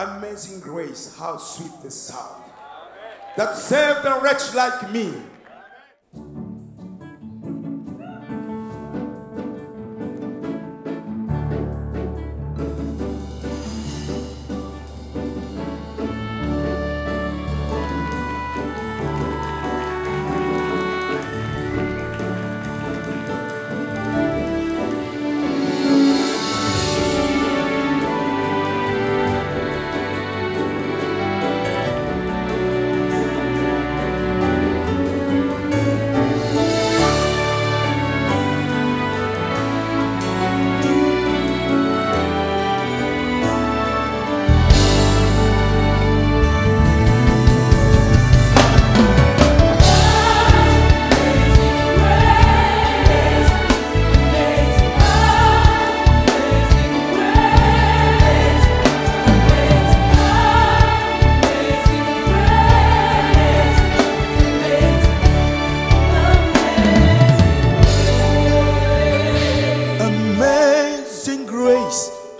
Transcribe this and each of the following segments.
Amazing grace, how sweet the sound that saved a wretch like me.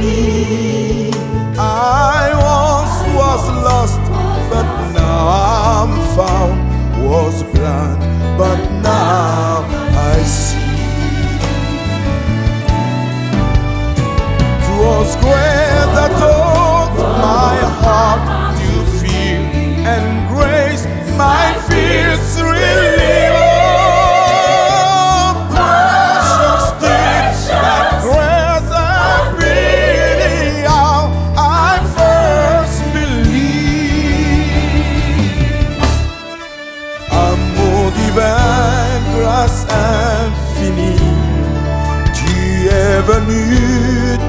me. I once was lost, but now I'm found. Was blind, but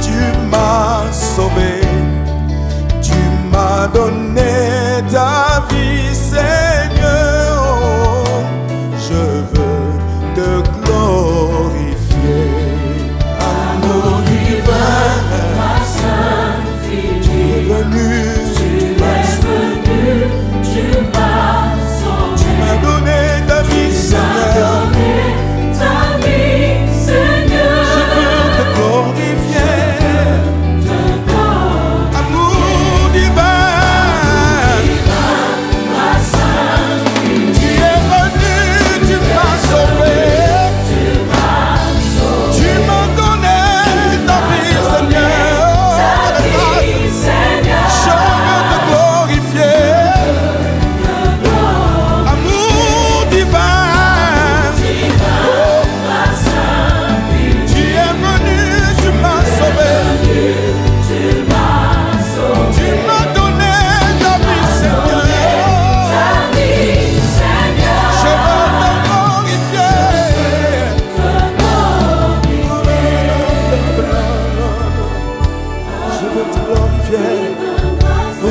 tu m'as sauvé, tu m'as donné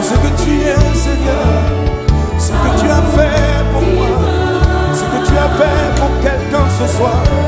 ce que tu es, Seigneur. Ce que tu as fait pour moi. Ce que tu as fait pour quelqu'un ce soir.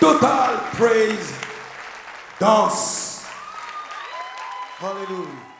Total praise. Danse. Hallelujah.